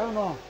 ¿Ya o no?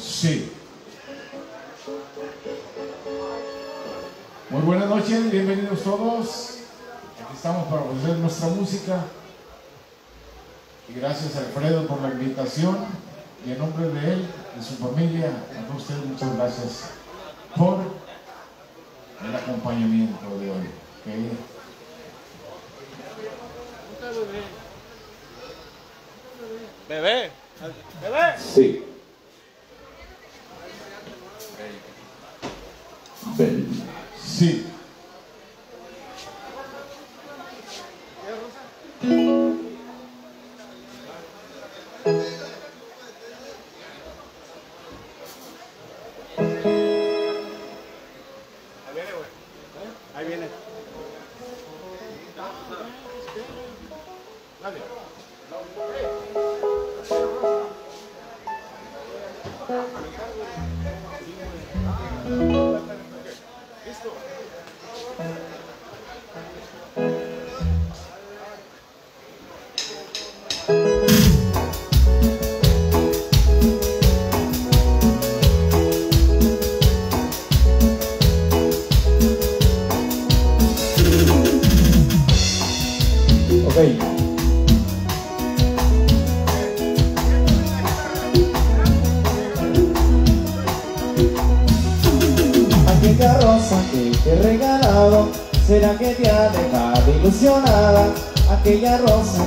Sí. Muy buenas noches, bienvenidos todos. Aquí estamos para ofrecer nuestra música. Y gracias a Alfredo por la invitación. Y en nombre de él, de su familia, a todos ustedes muchas gracias por el acompañamiento de hoy. ¿ok? Bebé. Bebé. Sí.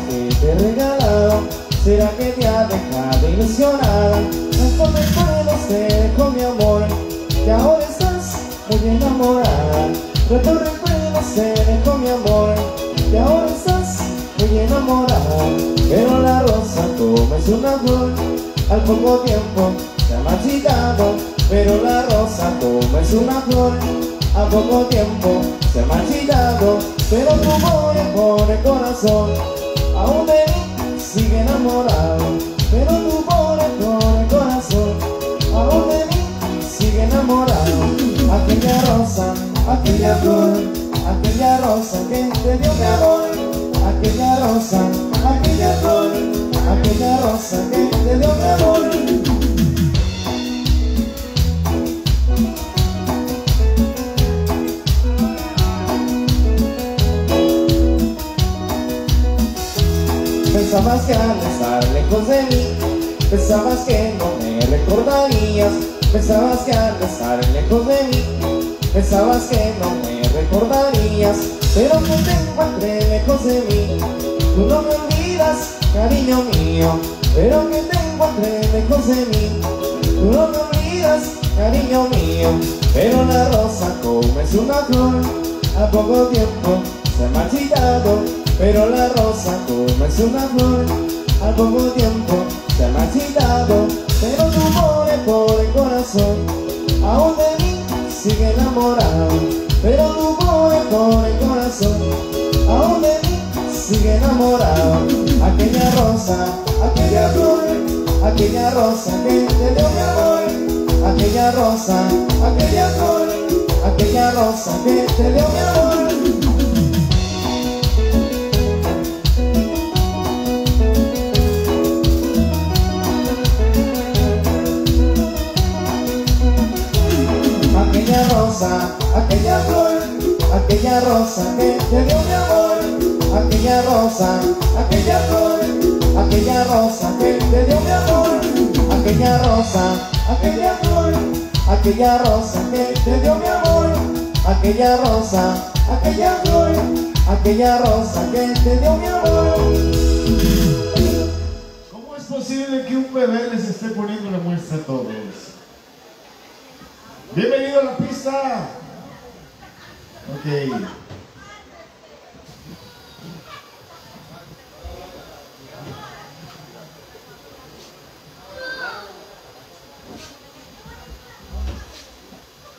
Que te he regalado. ¿Será que te ha dejado ilusionada? Mejor recuerdos te dejo mi amor Que ahora estás muy enamorada. Recuerdos te dejo mi amor Que ahora estás muy enamorada. Pero la rosa como es una flor Al poco tiempo se ha marchitado. Pero la rosa como es una flor A poco tiempo se ha marchitado Pero tu amor por el corazón. Aún de mí sigue enamorado. Pero tu por el corazón. Aún de mí sigue enamorado. Aquella rosa, aquella flor Aquella rosa que te dio mi amor. Aquella rosa, aquella flor, aquella rosa que te dio mi amor. Pensabas que al estar lejos de mí. Pensabas que no me recordarías. Pensabas que al estar lejos de mí. Pensabas que no me recordarías. Pero que te encuentre lejos de mí. Tú no me olvidas, cariño mío. Pero que te encuentre lejos de mí. Tú no me olvidas, cariño mío. Pero la rosa como es una A poco tiempo se ha marchitado pero la rosa como es una flor Al poco tiempo se ha marchitado. Pero tu por el corazón Aún de mí sigue enamorado. Pero tu por el corazón Aún de mí sigue enamorado. Aquella rosa, aquella flor Aquella rosa que te dio mi amor. Aquella rosa, aquella flor Aquella rosa que te dio mi amor aquella flor, aquella rosa que te dio mi amor, aquella rosa, aquella flor, aquella rosa que te dio mi amor, aquella rosa, aquella flor, aquella rosa que te dio mi amor, aquella rosa, aquella flor, aquella rosa que te dio mi amor. ¿Cómo es posible que un bebé les esté poniendo la muestra a todos? Bienvenido a la pista. Ok.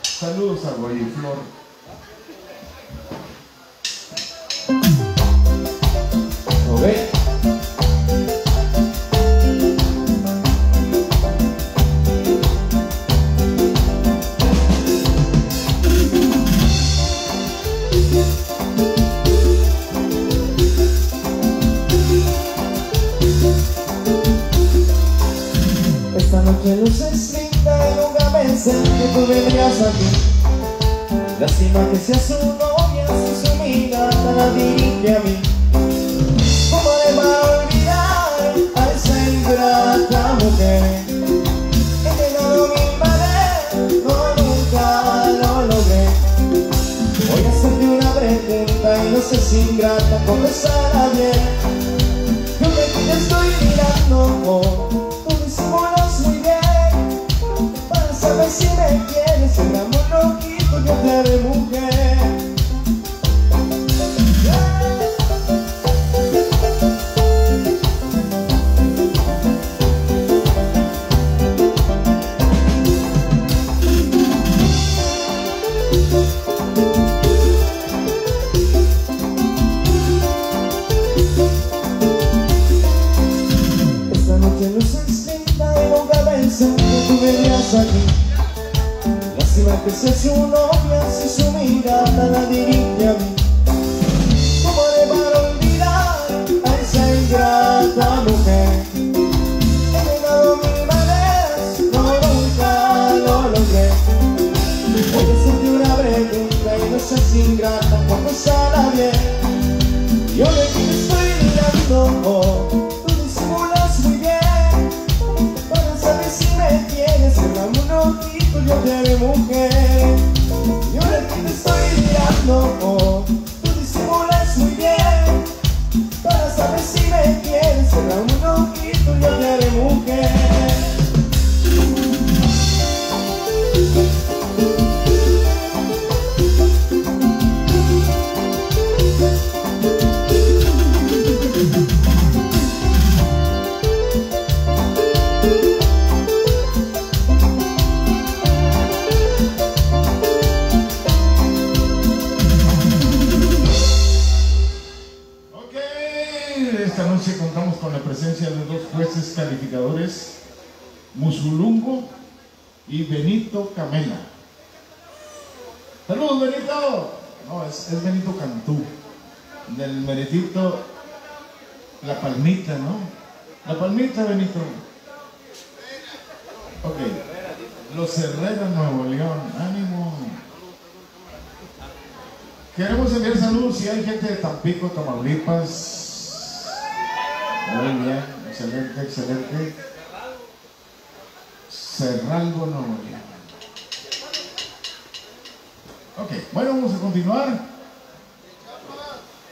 Saludos a Flor. Loquito yo te haré mujer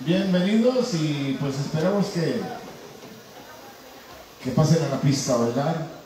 Bienvenidos y pues esperamos que, que pasen a la pista a bailar.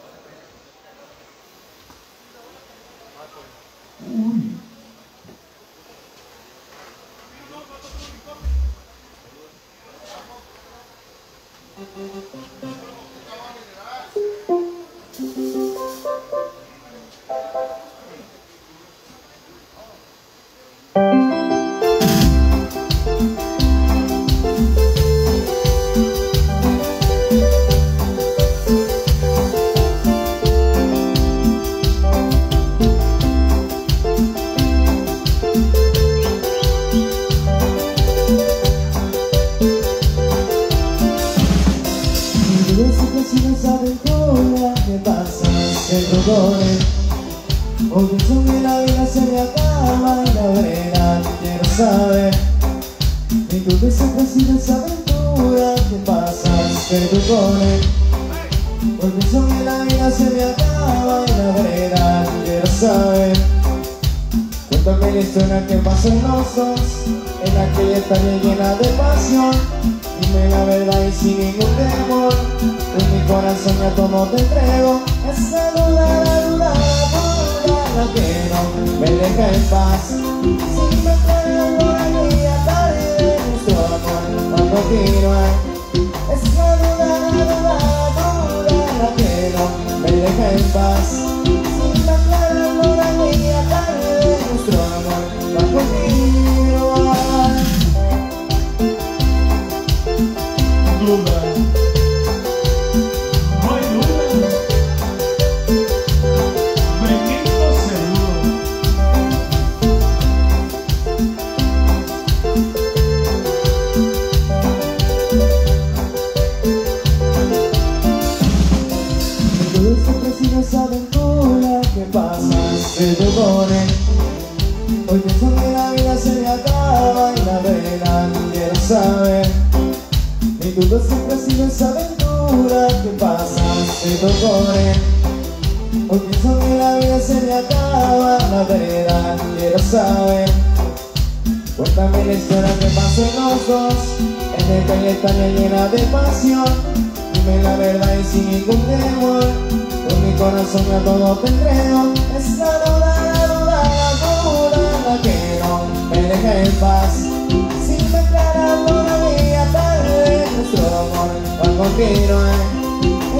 quiero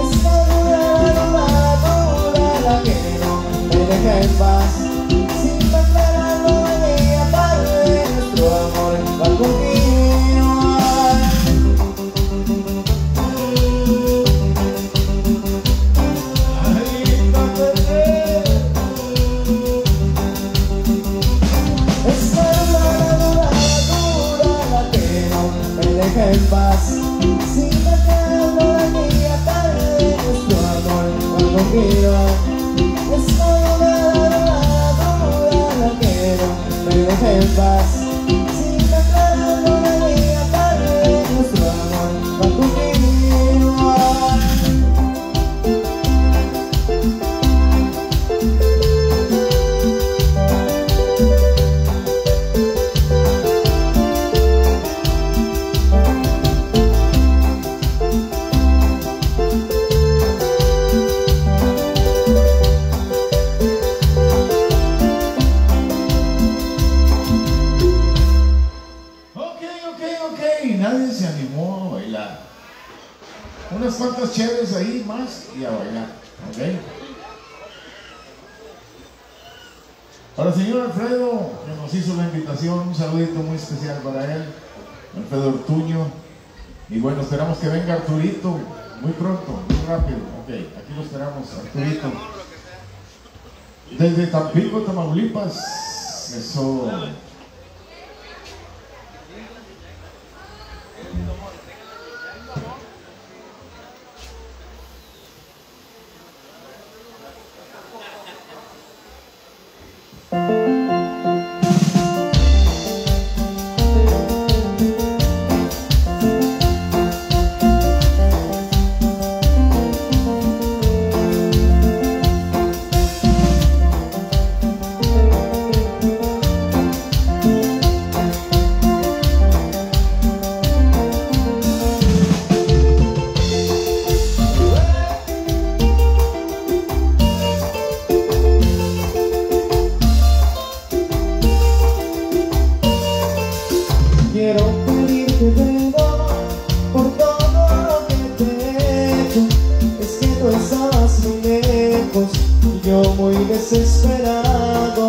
Esta dura no va a durar la quiero Me deja en paz quiero Es como una la que no me dejes en paz. Arturito, muy pronto, muy rápido. Ok, aquí lo esperamos, Arturito. Desde Tampico, Tamaulipas, eso. más lejos yo muy desesperado.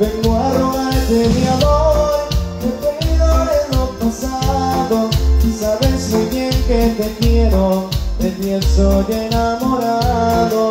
Vengo a rogarte mi amor que te de lo pasado. Sabes muy bien que te quiero de ti estoy enamorado.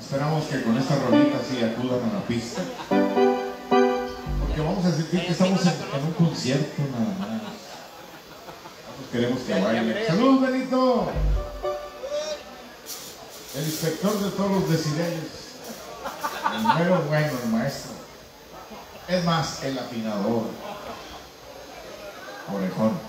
Esperamos que con esta rolita sí acudan a la pista. Porque vamos a sentir que estamos en, un concierto nada más. Nosotros queremos que bailen. ¡Salud, Benito! El inspector de todos los desiderios. El mero bueno, el maestro. Es más, el afinador. Orejón.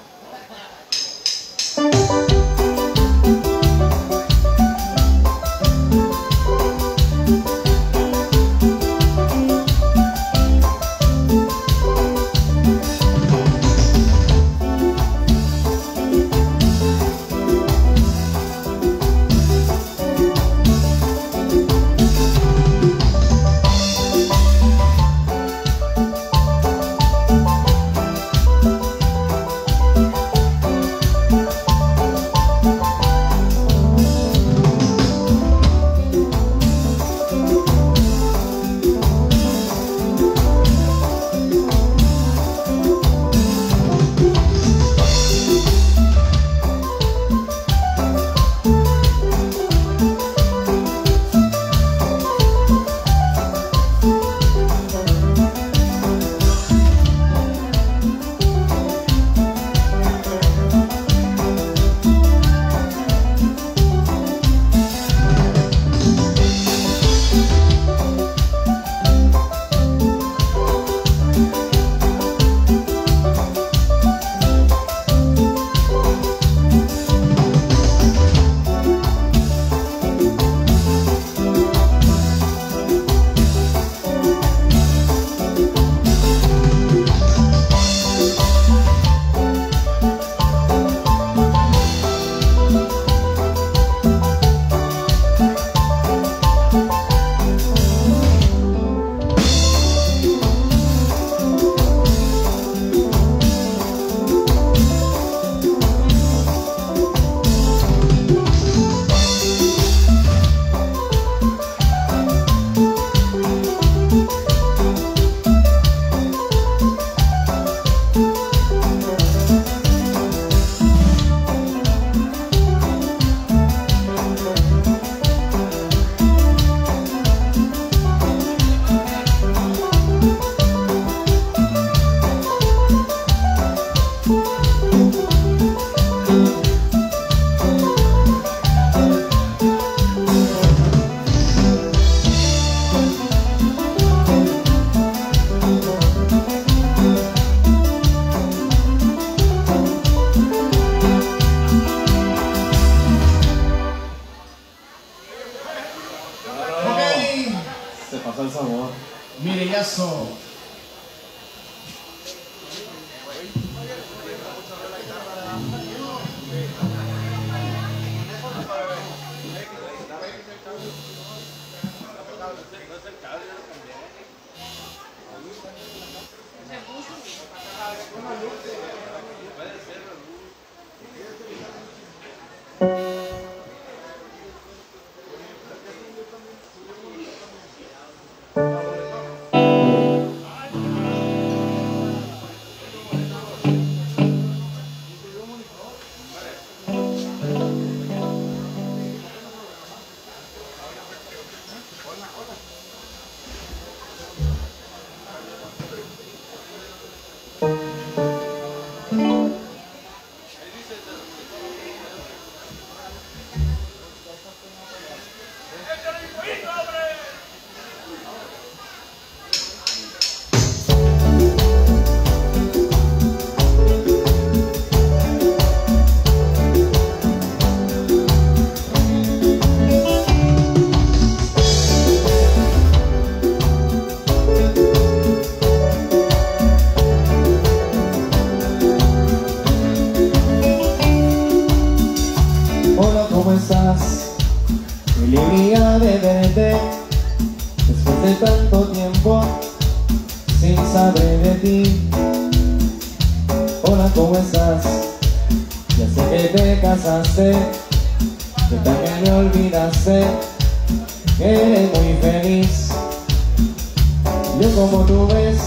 como tú ves.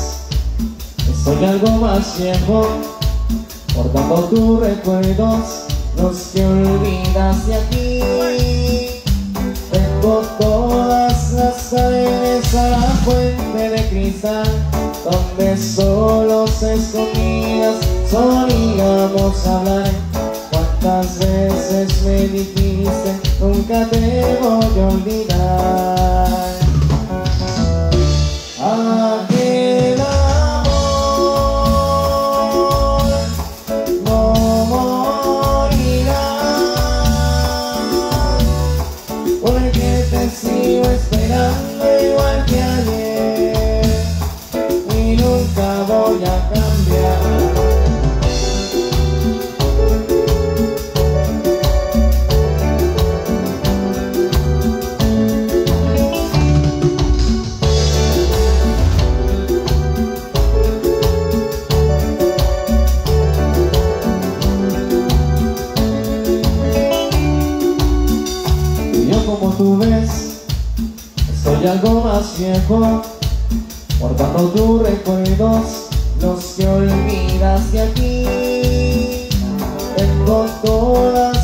Soy algo más viejo Portando tus recuerdos Los que olvidas de aquí. Tengo todas las cadenas a la fuente de cristal Donde solos escondidas solíamos hablar. Cuántas veces me dijiste Nunca te voy a olvidar más viejo tus recuerdos Los que olvidas de aquí. Tengo todas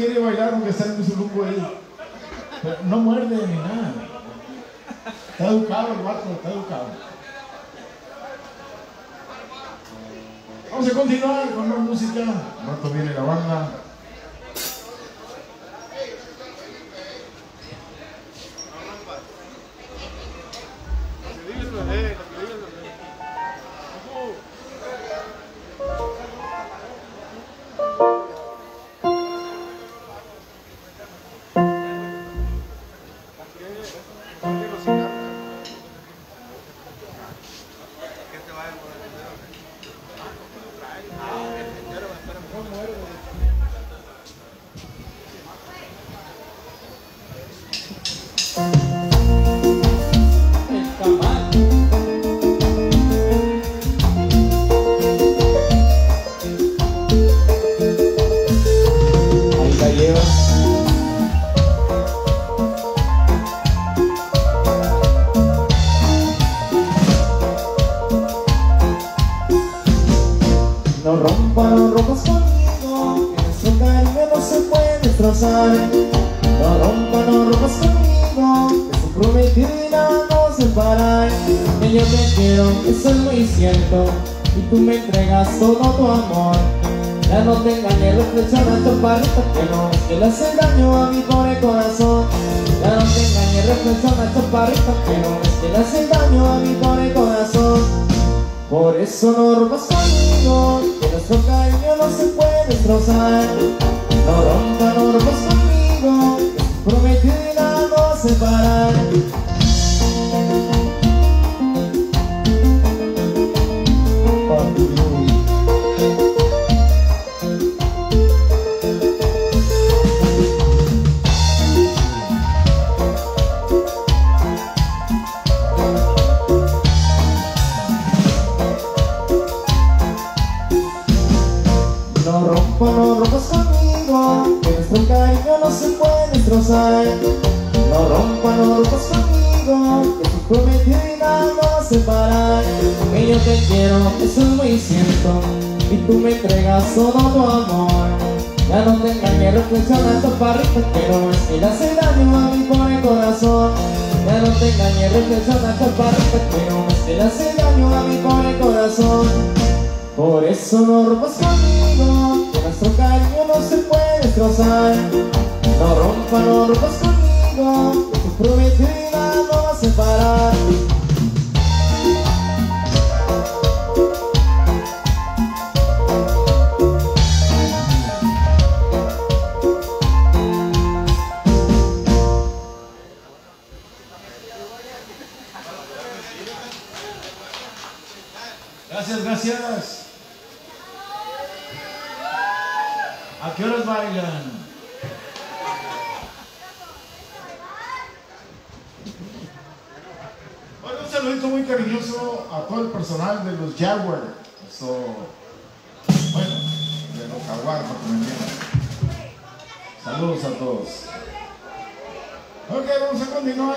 quiere bailar aunque está en su rumbo ahí. Pero no muerde ni nada. Está educado el vato, está educado. Vamos a continuar con más música. Rato viene la banda. una taparrita Pero él hace daño a mi pobre corazón. Ya no te engañé, regresa una taparrita Pero él hace daño a mi pobre corazón. Por eso no rompas conmigo Que nuestro cariño no se puede destrozar. No rompas, no rompas conmigo Que tu prometida no va a separar de los Jaguar. Eso, bueno, de los Jaguar, para que me. Saludos a todos. Ok, vamos a continuar.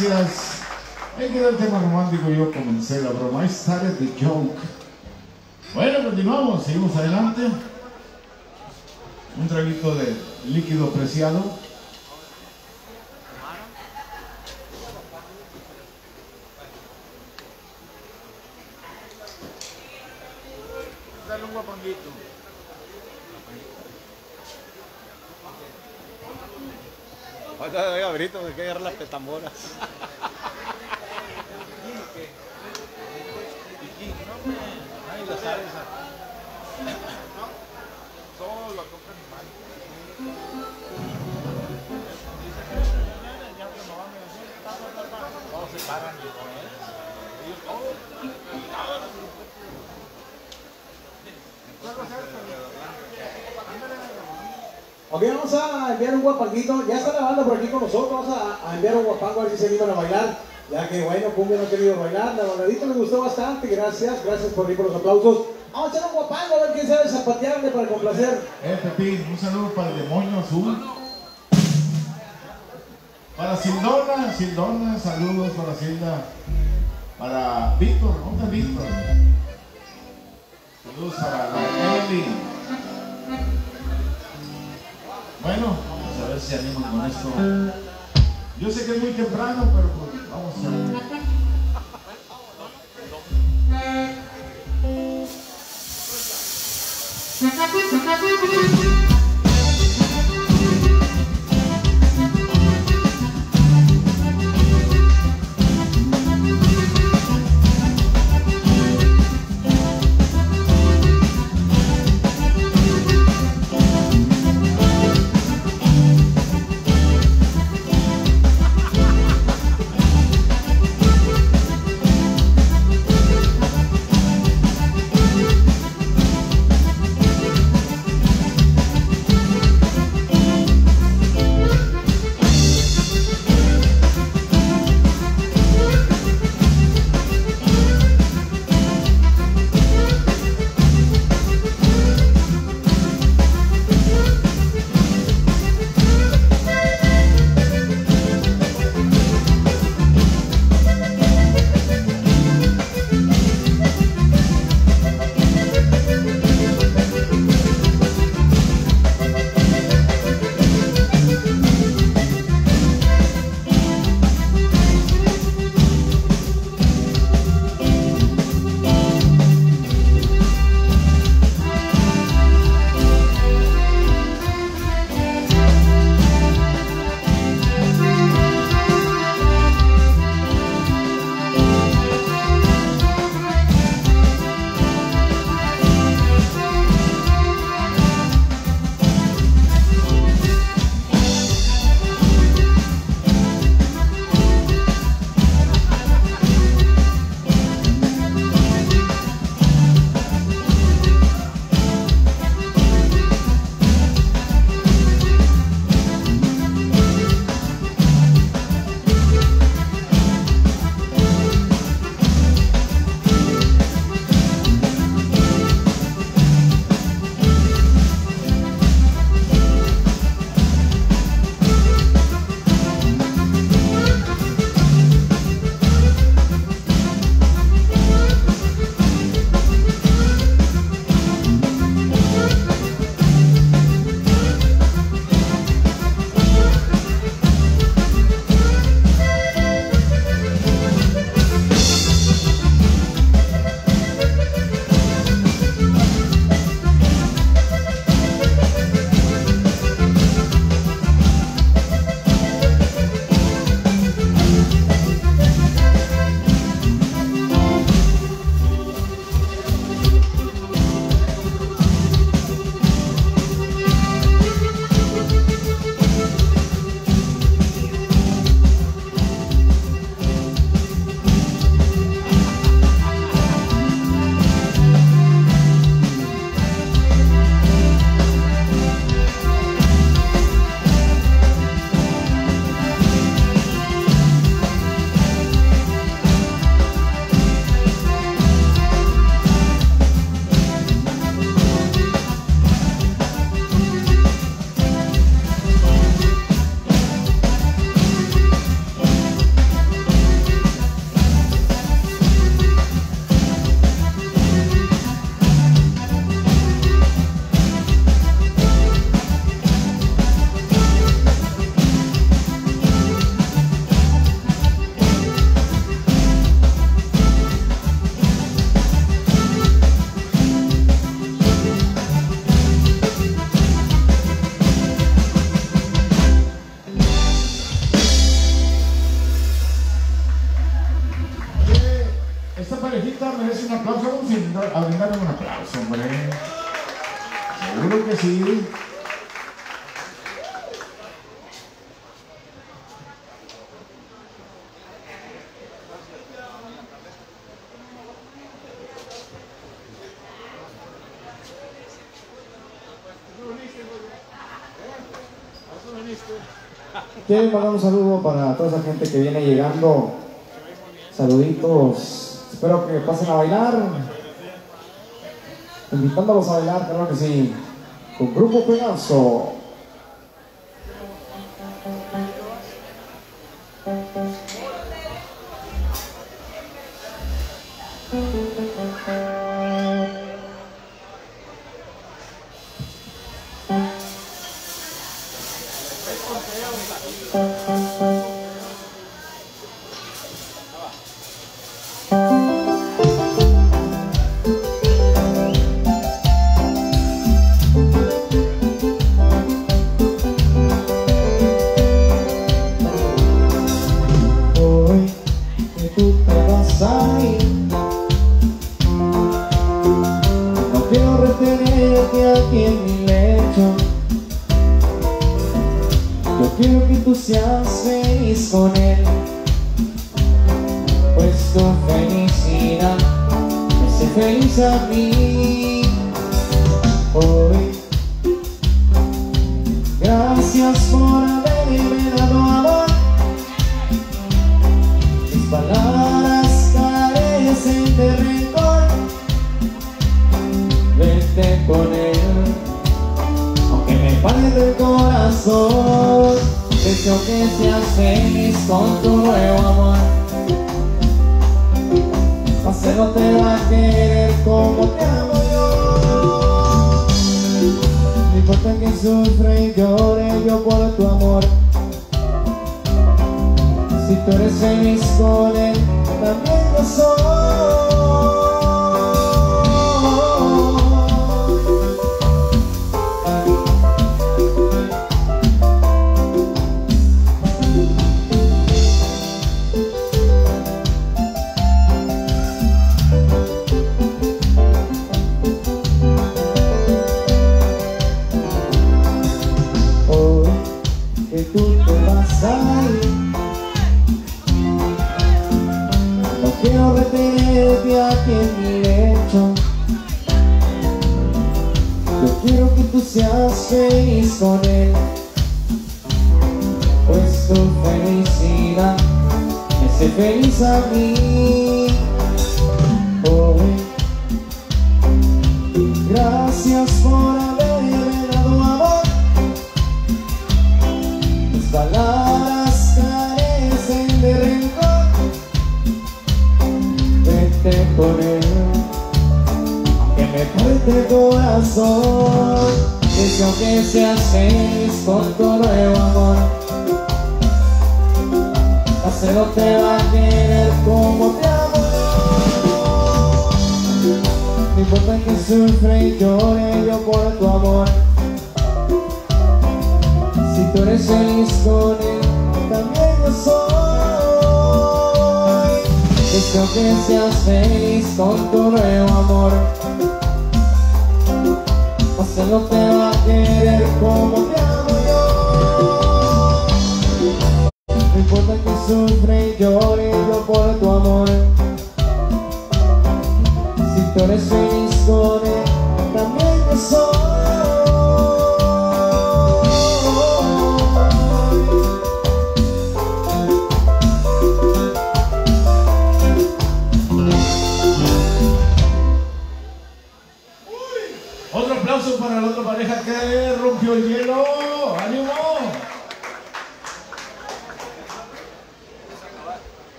Gracias. Ahí quedó el tema romántico, yo comencé la broma. I started the joke. Bueno, continuamos, seguimos adelante. Un traguito de líquido preciado. Ahorita voy a brito, me quedé las petamboras. La lo. Ok, vamos a enviar un guapanguito. Ya está la banda por aquí con nosotros. Vamos a, enviar un guapango a ver si se animan a bailar. Ya que bueno, Cumbia no ha querido bailar. La bailadita les gustó bastante. Gracias, gracias por venir por los aplausos. Vamos a echar un guapango a ver quién sabe zapatearle para complacer. Eh, Pepín, un saludo para el demonio azul. Para Sildona, Sildona, saludos para Silda. Para Víctor, ¿dónde está Víctor? Saludos para la Eli. Bueno, vamos a ver si animan con esto. Yo sé que es muy temprano, pero pues vamos a ver. Quiero mandar un saludo para toda esa gente que viene llegando. Saluditos. Espero que pasen a bailar. Invitándolos a bailar, claro que sí. Con Grupo Pegaso. canzone questo felicità e se felice a me seas feliz con tu nuevo amor. Paseo no te va a querer como te amo yo. No importa que sufre y llore yo por tu amor. Si tú eres feliz con él, también lo soy.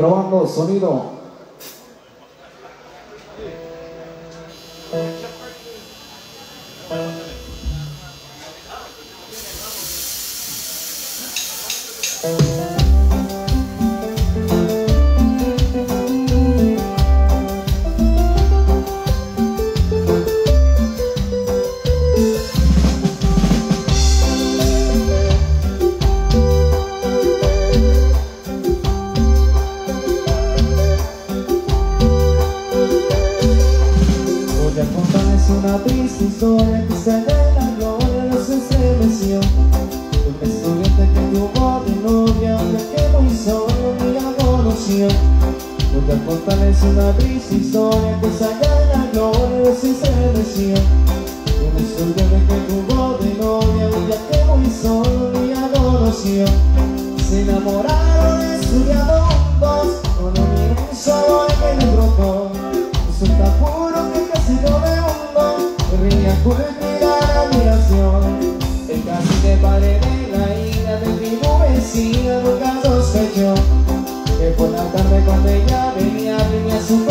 probando sonido. sole ti sale la gloria la sensación Con estudiante que tuvo de novia Aunque que muy solo ni la conoció Lo fortalece una brisa historia Que sale la gloria la sensación Con estudiante que tuvo de novia Aunque que muy solo ni la conoció Se enamoraron de estudiando pude mirar El casi te de la Nunca sospechó Que por la tarde cuando ella venía venía su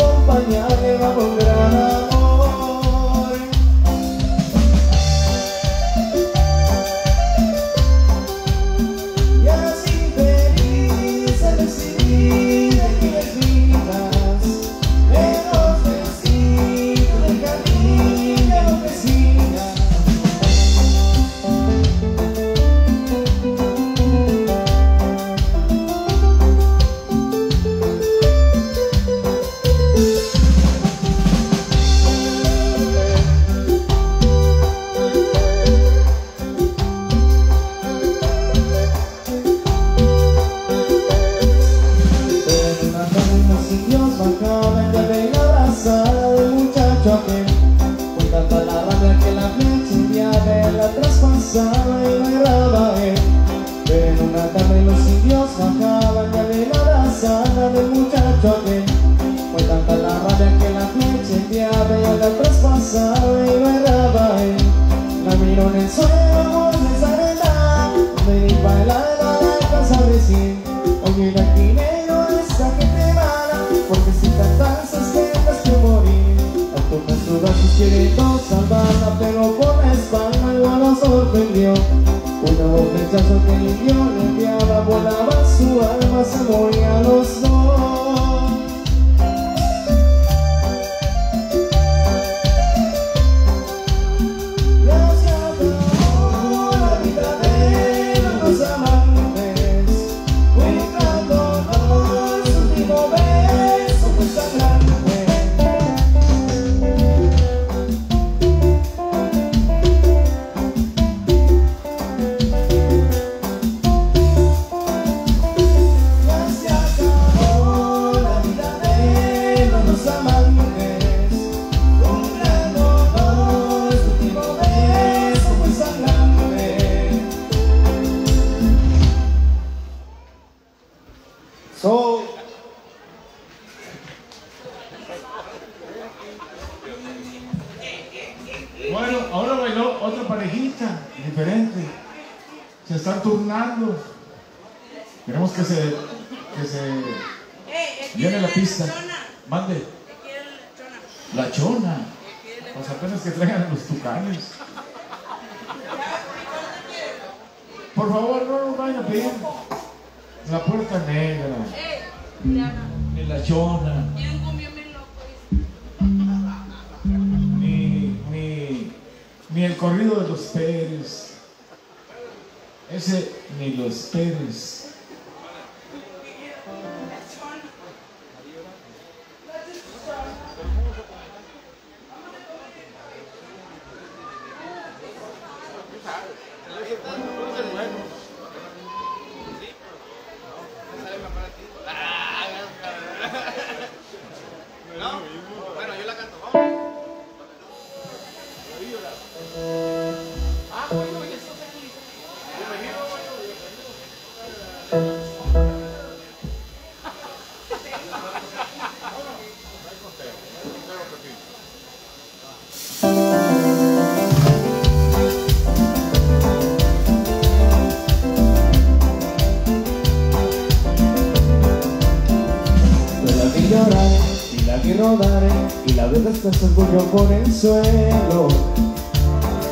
arrastras orgullo por el suelo.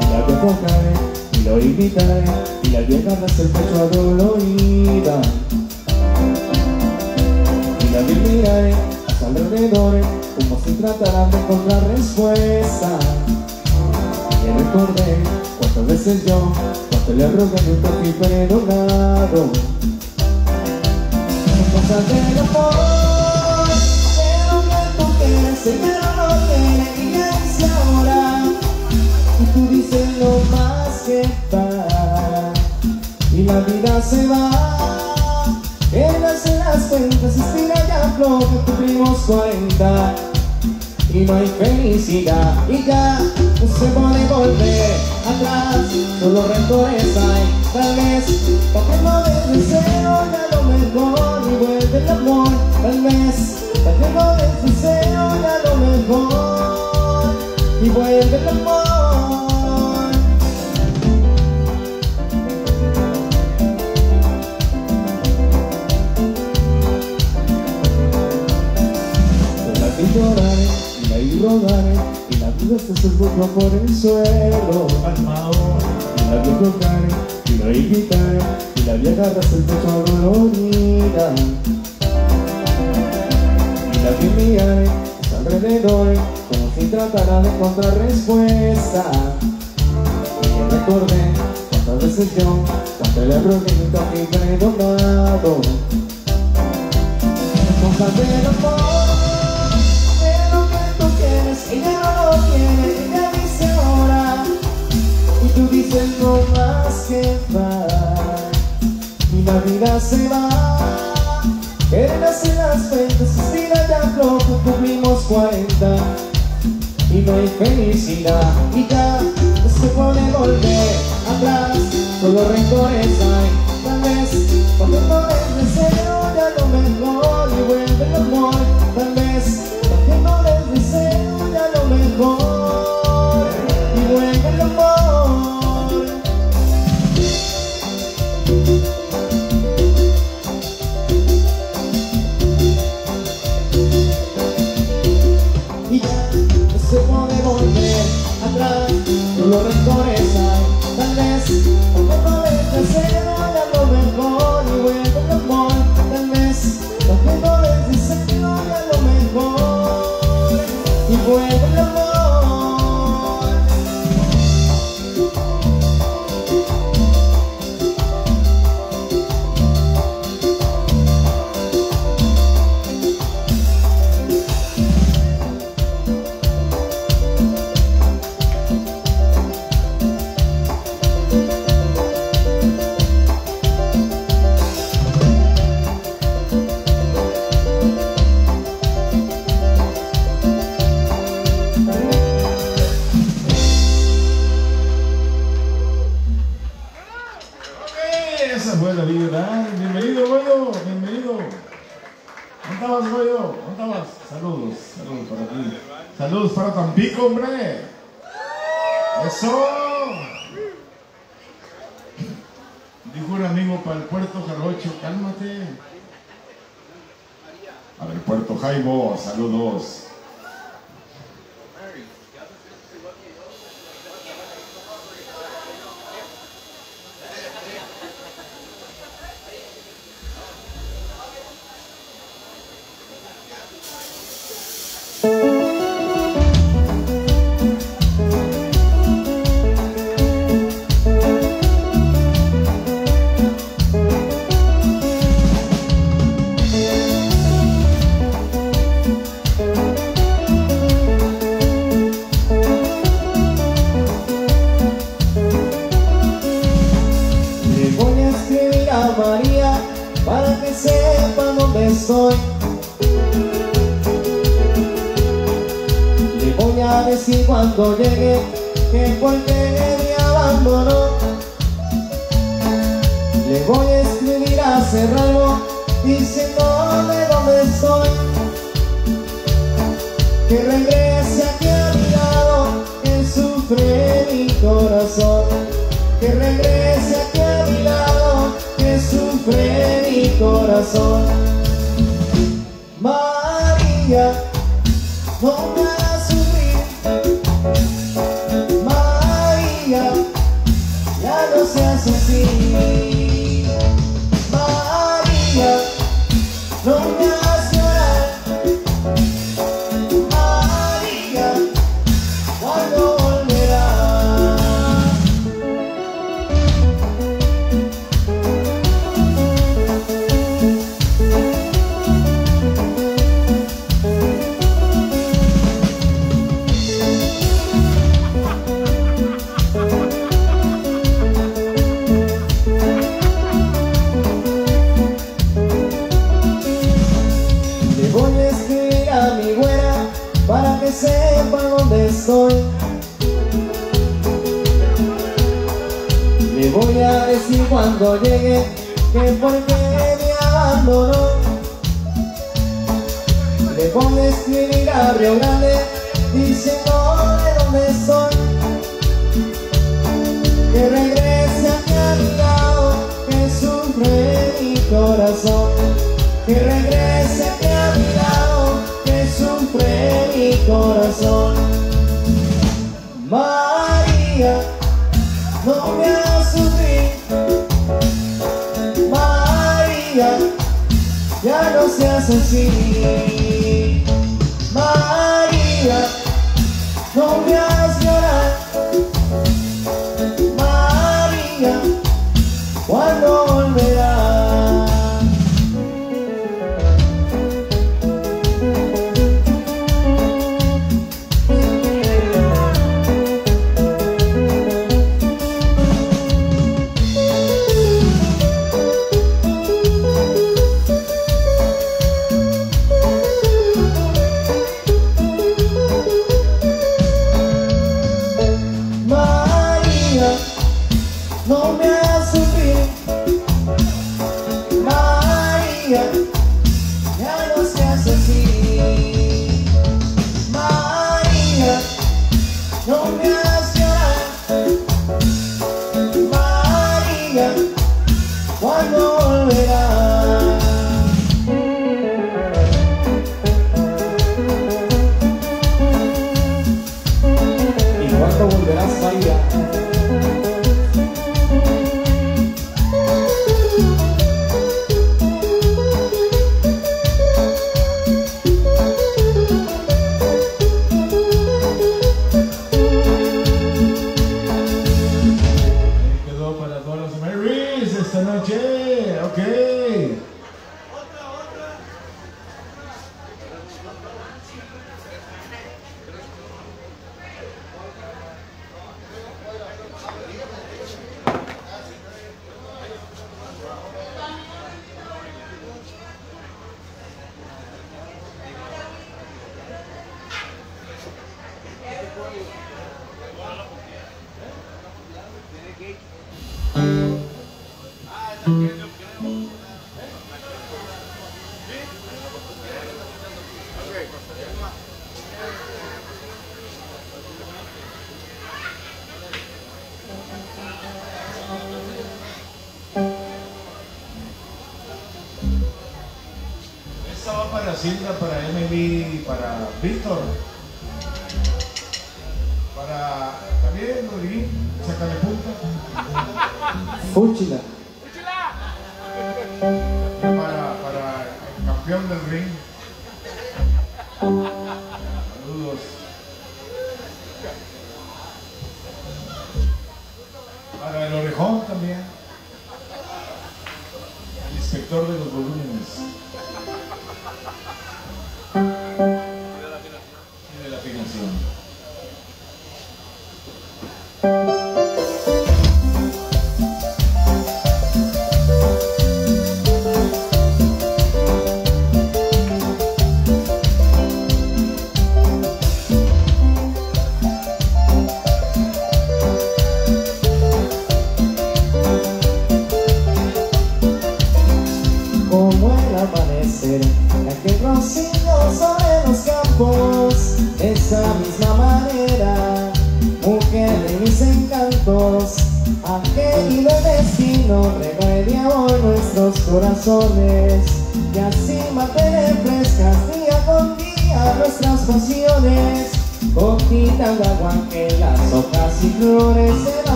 Y la viejo cae, y lo imitaré Y la vieja arrastra el pecho adolorida. Y la vieja miraré eh, a su alrededor eh, Como se tratarán de encontrar respuesta. Y recordé cuántas veces yo Cuánto le rogué nunca fui perdonado Cosas del amor Pero que tú quieres la vida se va. Él hace las cuentas, estira ya floja, cumplimos 40 y no hay felicidad. Y ya no se puede volver atrás, solo rencores hay, tal vez partiendo del deseo ya lo mejor y vuelve el amor, tal vez partiendo del deseo ya lo mejor y vuelve el amor. Y la vi rodar y la vida se sepultó por el suelo. Calmado. Y la vi tocar y la vi quitar y la vi agarrarse el pecho dolorida y la vi mirar a alrededor como si tratara de encontrar respuesta. Y recordé cuántas veces yo cuánto le rogué nunca fui perdonado. Cosas del amor No más que va Y la vida se va. Él hace las cuentas, estira ya flojo, cumplimos 40 Y no hay felicidad. Y ya no se puede volver atrás. Solo rencores hay, tal vez Cuando no es deseo ya lo mejor Saludos. sepa dónde estoy. Le voy a decir cuando llegue que por qué me abandonó. Le voy a escribir a Río Grande diciéndole dónde estoy. Que regrese a mi lado, que sufre mi corazón. Que regrese a mi vida corazón. María, no me hagas María, ya no seas así. María, no me hagas Esta va para Silda, para MB, para Víctor. Para también Rodríguez, sácale punta. Fúchila.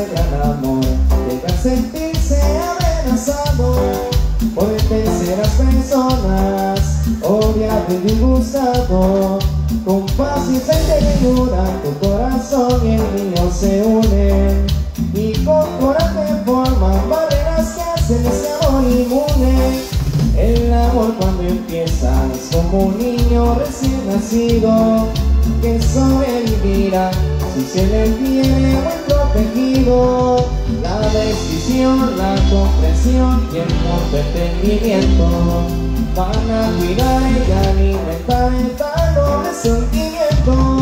este gran amor. Llega a sentirse amenazado por terceras personas, odiado y disgustado, con paz y ternura tu corazón y el mío se unen y con coraje forman barreras que hacen ese amor inmune. El amor cuando empieza es como un niño recién nacido que sobrevivirá si se le tiene muy protegido. La decisión, la comprensión y el mundo entendimiento van a cuidar y alimentar el noble sentimientos.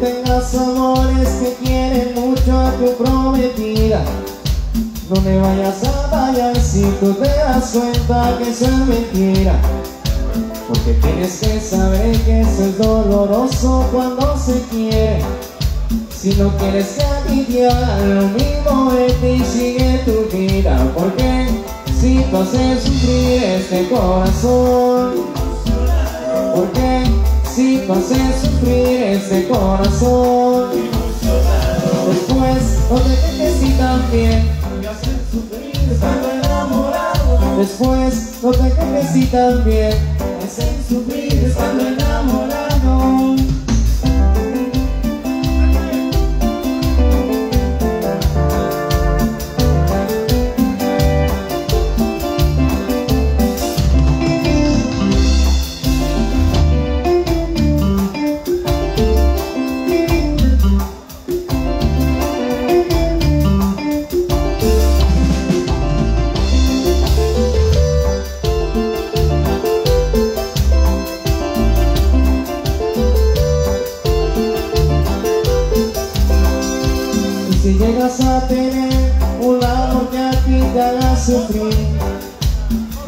Tengas amores que quieren mucho a tu prometida. No me vayas a fallar si tú te das cuenta que eso es mentira. Porque tienes que saber que eso es doloroso cuando se quiere. Si no quieres que a ti te hagan lo mismo de ti sigue tu vida. Porque si tú haces sufrir este corazón porque si tú haces sufrir este corazón. Después no te quejes si también me hacen sufrir estando enamorado. Después no te quejes si también me hacen sufrir estando enamorado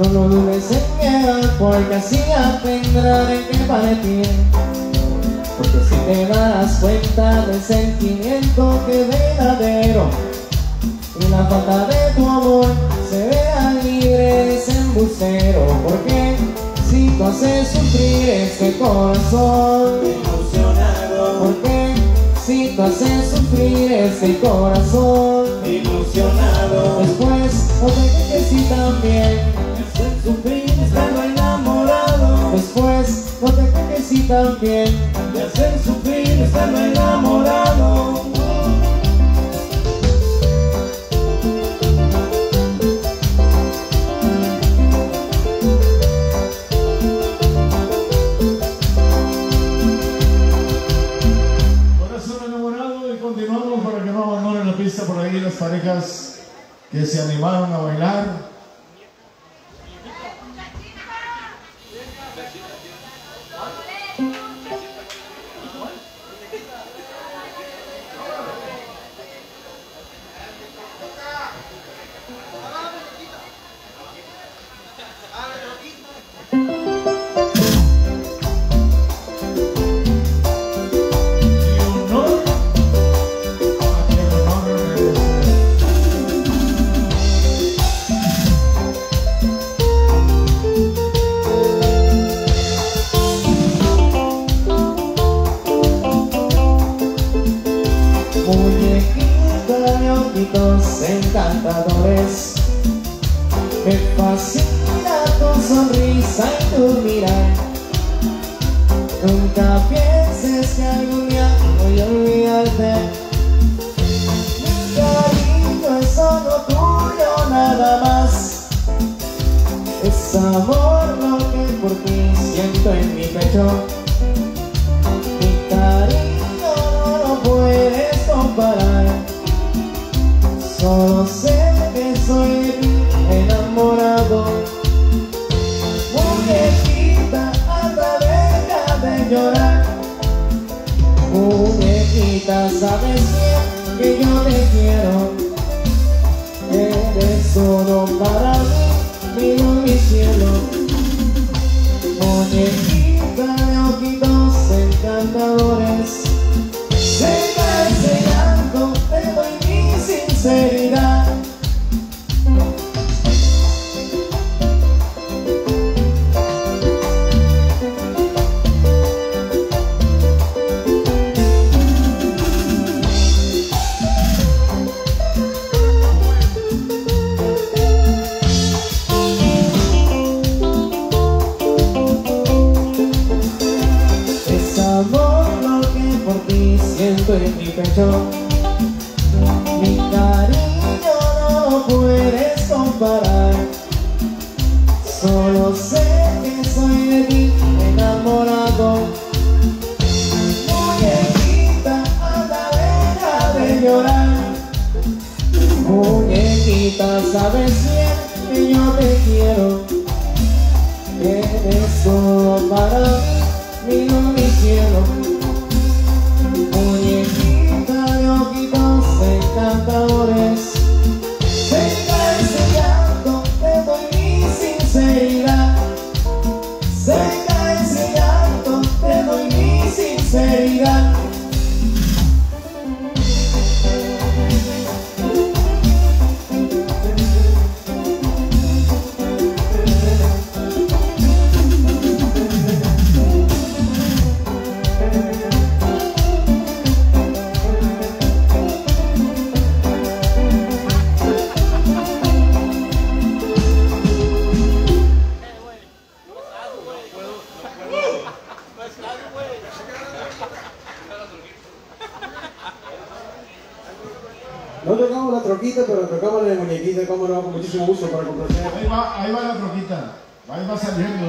No lo dudes en llegar porque así aprenderá de qué partir Porque si te das cuenta del sentimiento que es verdadero Y la falta de tu amor se vea libre de ese embustero. Porque si tú haces sufrir este corazón ilusionado Porque si tú haces sufrir este corazón ilusionado. Después no te quejes si también si también me hacen sufrir estando enamorado Corazón enamorado y continuamos para que no abandonen la pista por ahí las parejas que se animaron a bailar. yo uso para contraseña. Ahí va, ahí va la troquita. Ahí va saliendo.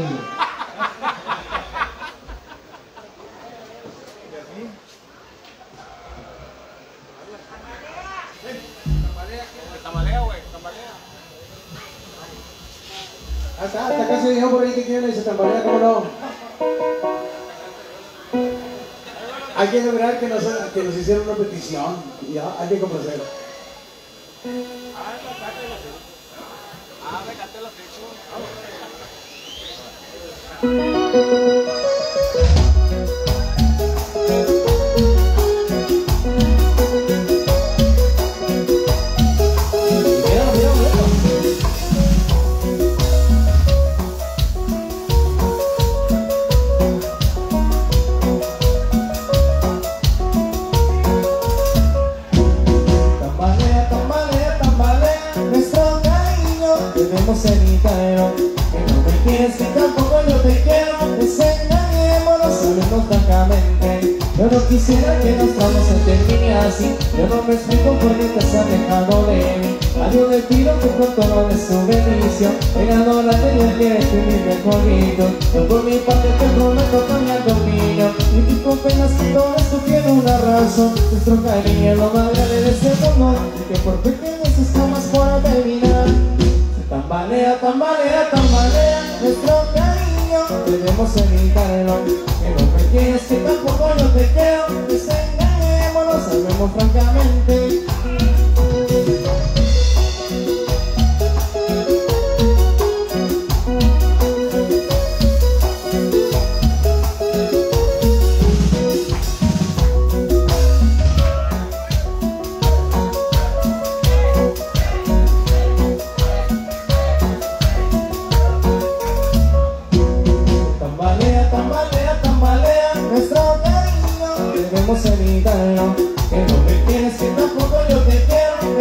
Hasta, ah, hasta casi dijo por ahí que quién se tambalea, ¿cómo no? Hay que lograr que nos, que nos hicieron una petición, ¿ya? Hay que complacer.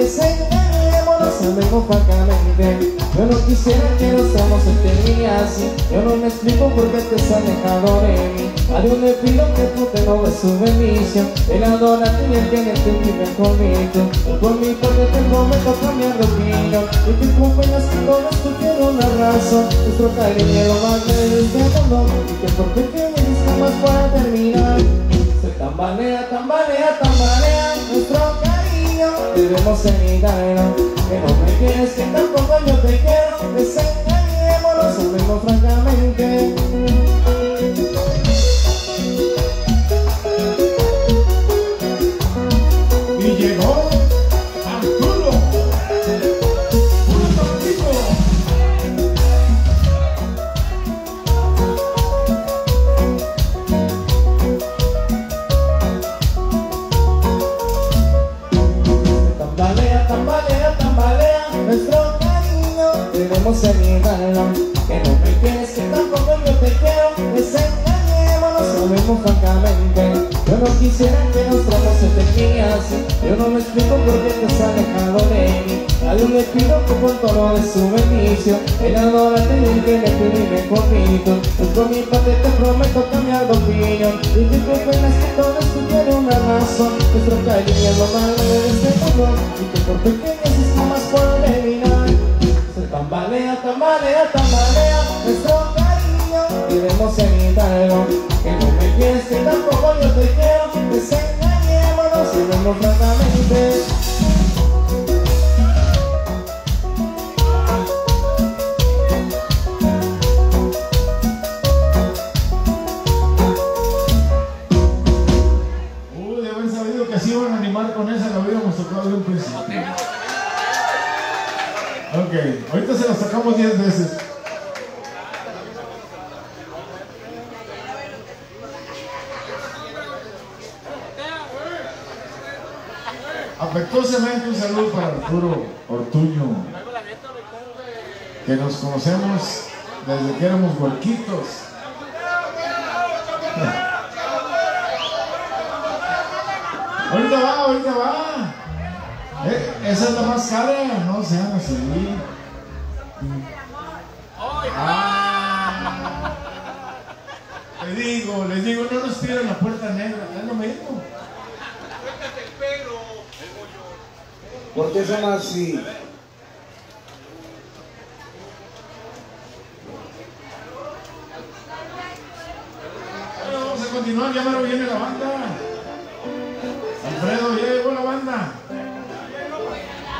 desengañémonos amegopacamente Yo no quisiera que nos amos este día así. Yo no me explico por qué te has alejado de mí. A Dios le pido que tú te robes su bendición. El adorante y el que te vive conmigo. Por mi parte te prometo cambiar los vinos Y te cumpleaños que con esto quiero una razón. Nuestro cariño lo más desde Y que por pequeños más para terminar. Se tambalea, tambalea, tambalea cariño Debemos evitarlo Que no me quieres, que tampoco yo te quiero Desengañémonos, hablemos francamente Hablemos francamente Yo no quisiera que nos tramos se termine así Yo no me explico por qué te has alejado de mí. Le pido que con todo de su bendición Él adórate y tiene que vivir conmigo Pues por mi parte te prometo cambiar de opinión. Y que te penas que todo esto tiene una razón. Nuestro cariño es lo más grande de este mundo. Y que por pequeñas es jamás puedo eliminar Se tambalea, tambalea, tambalea Nuestro cariño. Debemos evitarlo Que que tampoco yo te quiero Desengañémonos y vemos francamente Uy, de haber sabido que así iban a animar con esa, lo hubiéramos tocado de un principio. Ok, ahorita se la sacamos 10 veces. Arturo Ortuño, que nos conocemos desde que éramos huerquitos. Ahorita va, ahorita va. Eh, esa es la más cara, no sean así. Ah. Le digo, les digo, no nos tiren la puerta negra, es lo mismo. ¿Por qué son así? Bueno, vamos a continuar, ya me viene la banda. Alfredo, ya llegó la banda.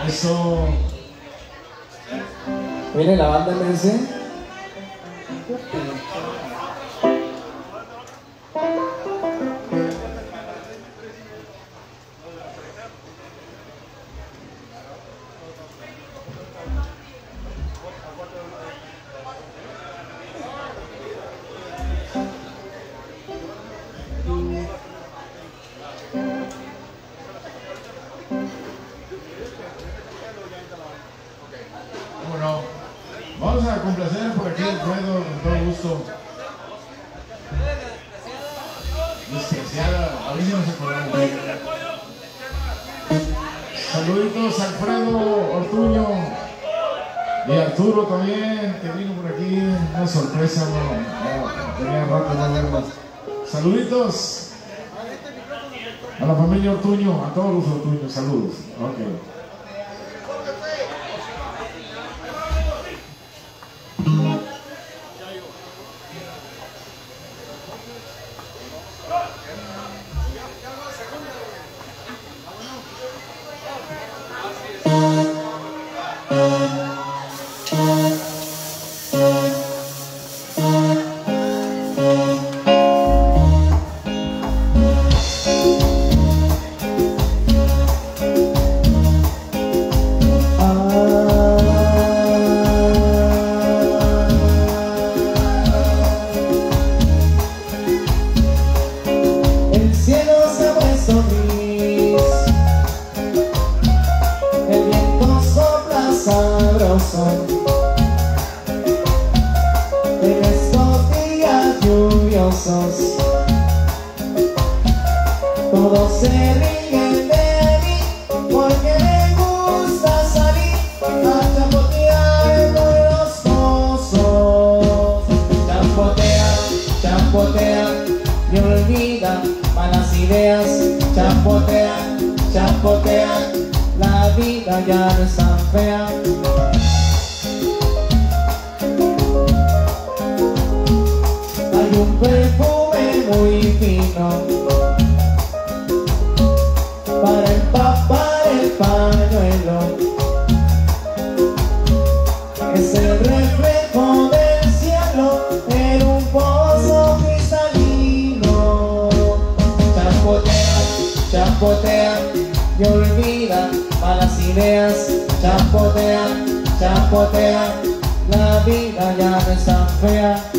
Eso. Viene la banda MC perfume muy fino para empapar el pañuelo es el reflejo del cielo en un pozo cristalino. Chapotea, chapotea y olvida malas ideas. Chapotea, chapotea la vida ya no es tan fea.